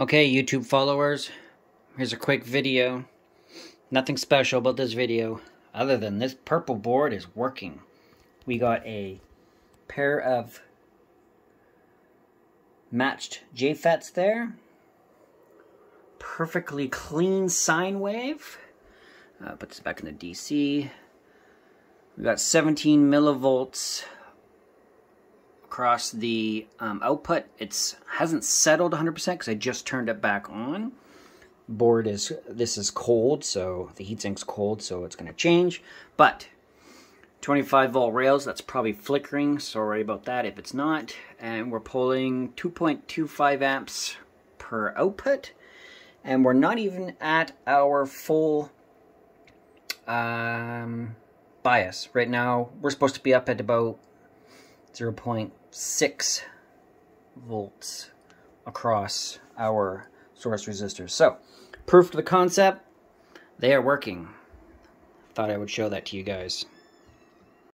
Okay, YouTube followers, here's a quick video. Nothing special about this video, other than this purple board is working. We got a pair of matched JFETs there. Perfectly clean sine wave. Uh, put this back in the DC. We got 17 millivolts across the um, output. It's hasn't settled 100% because I just turned it back on. Board is, this is cold, so the heatsink's cold, so it's going to change. But 25 volt rails, that's probably flickering. Sorry about that if it's not. And we're pulling 2.25 amps per output. And we're not even at our full um, bias. Right now, we're supposed to be up at about 0.6 volts across our source resistors. So, proof to the concept, they are working. Thought I would show that to you guys.